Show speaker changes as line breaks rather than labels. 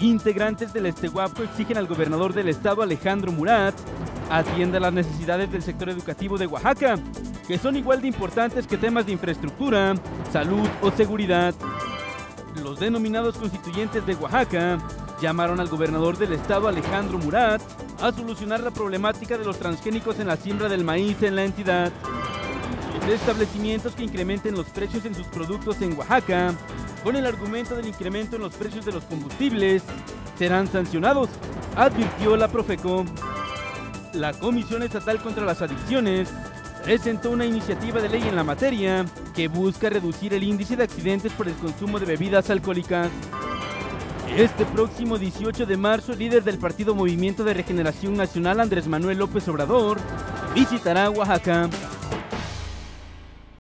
Integrantes del Esteguapco exigen al gobernador del estado Alejandro Murat atienda las necesidades del sector educativo de Oaxaca, que son igual de importantes que temas de infraestructura, salud o seguridad. Los denominados constituyentes de Oaxaca llamaron al gobernador del estado Alejandro Murat a solucionar la problemática de los transgénicos en la siembra del maíz en la entidad. Los establecimientos que incrementen los precios en sus productos en Oaxaca, con el argumento del incremento en los precios de los combustibles, serán sancionados, advirtió la Profeco. La Comisión Estatal contra las Adicciones presentó una iniciativa de ley en la materia que busca reducir el índice de accidentes por el consumo de bebidas alcohólicas. Este próximo 18 de marzo, el líder del Partido Movimiento de Regeneración Nacional, Andrés Manuel López Obrador, visitará Oaxaca.